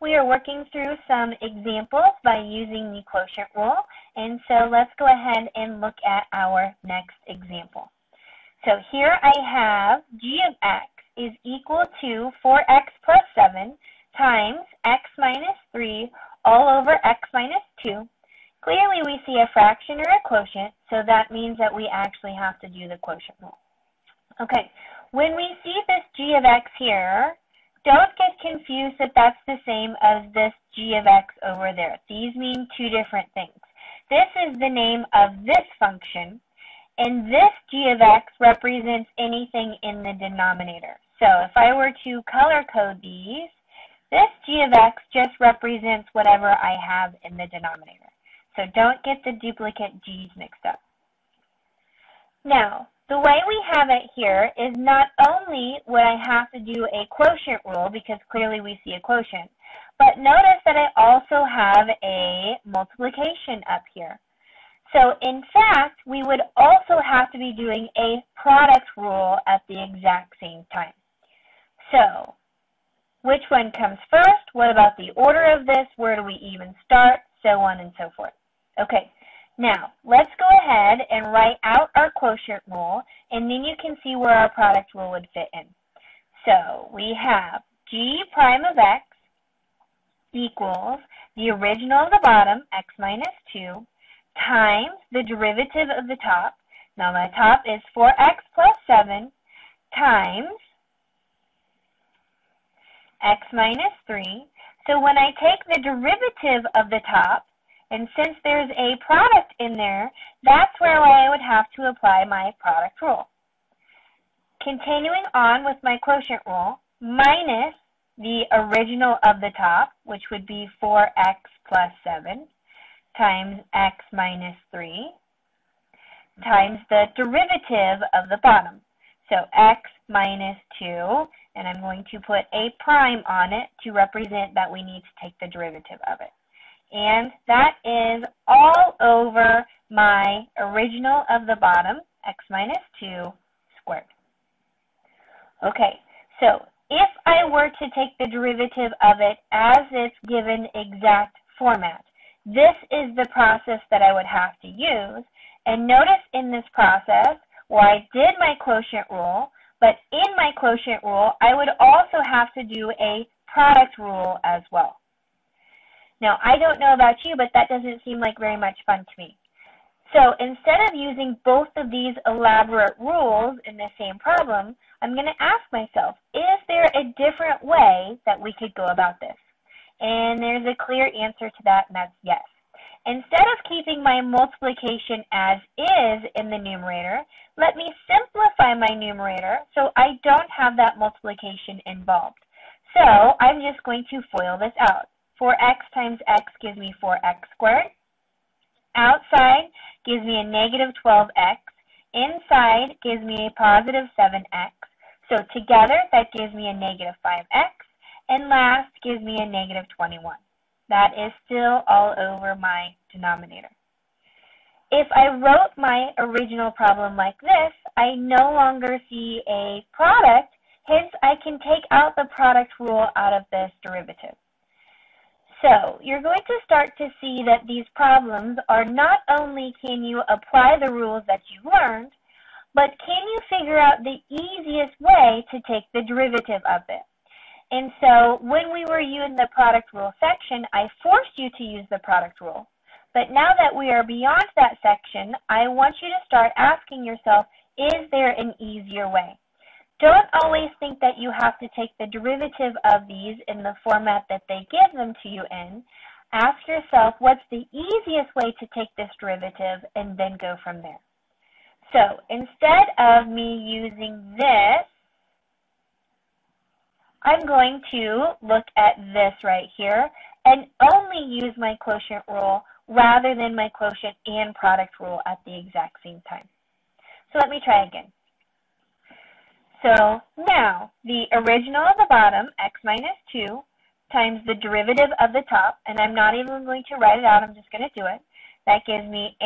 we are working through some examples by using the quotient rule. And so let's go ahead and look at our next example. So here I have g of x is equal to 4x plus 7 times x minus 3 all over x minus 2. Clearly we see a fraction or a quotient, so that means that we actually have to do the quotient rule. Okay, when we see this g of x here, don't get confused that that's the same as this g of x over there. These mean two different things. This is the name of this function, and this g of x represents anything in the denominator. So if I were to color code these, this g of x just represents whatever I have in the denominator. So don't get the duplicate g's mixed up. Now, the way we have it here is not only would I have to do a quotient rule because clearly we see a quotient, but notice that I also have a multiplication up here. So in fact, we would also have to be doing a product rule at the exact same time. So which one comes first? What about the order of this? Where do we even start? So on and so forth. Okay, now, let's go ahead and write out our quotient rule, and then you can see where our product rule would fit in. So, we have g prime of x equals the original of the bottom, x minus 2, times the derivative of the top. Now, my top is 4x plus 7 times x minus 3. So when I take the derivative of the top, and since there's a product in there, that's where I would have to apply my product rule. Continuing on with my quotient rule, minus the original of the top, which would be 4x plus 7, times x minus 3, times the derivative of the bottom. So x minus 2, and I'm going to put a prime on it to represent that we need to take the derivative of it and that is all over my original of the bottom, x minus 2 squared. Okay, so if I were to take the derivative of it as its given exact format, this is the process that I would have to use. And notice in this process, where I did my quotient rule, but in my quotient rule, I would also have to do a product rule as well. Now, I don't know about you, but that doesn't seem like very much fun to me. So instead of using both of these elaborate rules in the same problem, I'm going to ask myself, is there a different way that we could go about this? And there's a clear answer to that, and that's yes. Instead of keeping my multiplication as is in the numerator, let me simplify my numerator so I don't have that multiplication involved. So I'm just going to FOIL this out. 4x times x gives me 4x squared. Outside gives me a negative 12x. Inside gives me a positive 7x. So together, that gives me a negative 5x. And last gives me a negative 21. That is still all over my denominator. If I wrote my original problem like this, I no longer see a product, hence I can take out the product rule out of this derivative. So you're going to start to see that these problems are not only can you apply the rules that you've learned, but can you figure out the easiest way to take the derivative of it? And so when we were in the product rule section, I forced you to use the product rule. But now that we are beyond that section, I want you to start asking yourself, is there an easier way? Don't always think that you have to take the derivative of these in the format that they give them to you in. Ask yourself, what's the easiest way to take this derivative and then go from there. So instead of me using this, I'm going to look at this right here and only use my quotient rule rather than my quotient and product rule at the exact same time. So let me try again. So now the original of the bottom, x minus 2, times the derivative of the top, and I'm not even going to write it out, I'm just going to do it. That gives me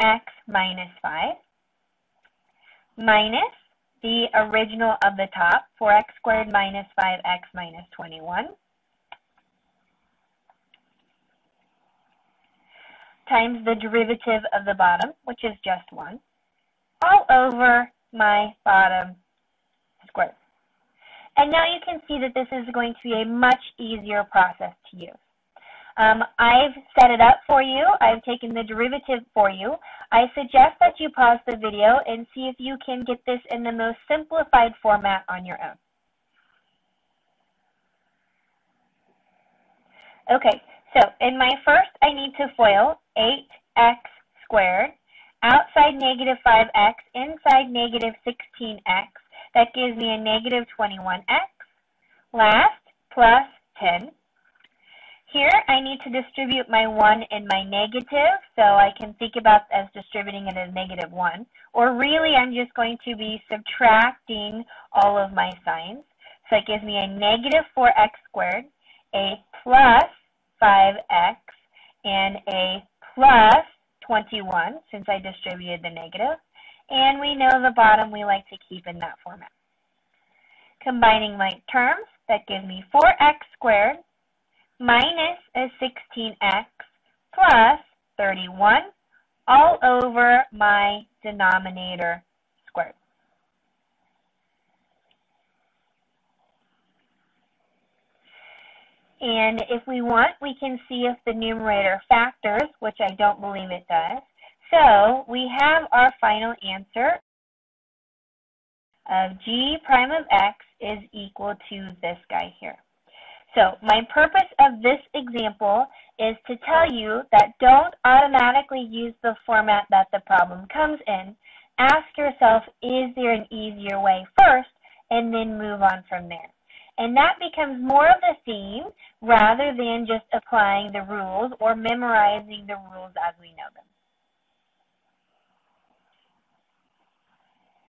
8x minus 5 minus the original of the top, 4x squared minus 5x minus 21, times the derivative of the bottom, which is just 1, all over my bottom and now you can see that this is going to be a much easier process to use. Um, I've set it up for you. I've taken the derivative for you. I suggest that you pause the video and see if you can get this in the most simplified format on your own. Okay, so in my first, I need to FOIL 8x squared, outside negative 5x, inside negative 16x. That gives me a negative 21x. Last, plus 10. Here, I need to distribute my 1 and my negative, so I can think about as distributing it as negative 1. Or really, I'm just going to be subtracting all of my signs. So it gives me a negative 4x squared, a plus 5x, and a plus 21, since I distributed the negative. And we know the bottom we like to keep in that format. Combining my terms, that gives me 4x squared minus a 16x plus 31 all over my denominator squared. And if we want, we can see if the numerator factors, which I don't believe it does. So we have our final answer of g prime of x is equal to this guy here. So my purpose of this example is to tell you that don't automatically use the format that the problem comes in. Ask yourself, is there an easier way first, and then move on from there. And that becomes more of the theme rather than just applying the rules or memorizing the rules as we know them.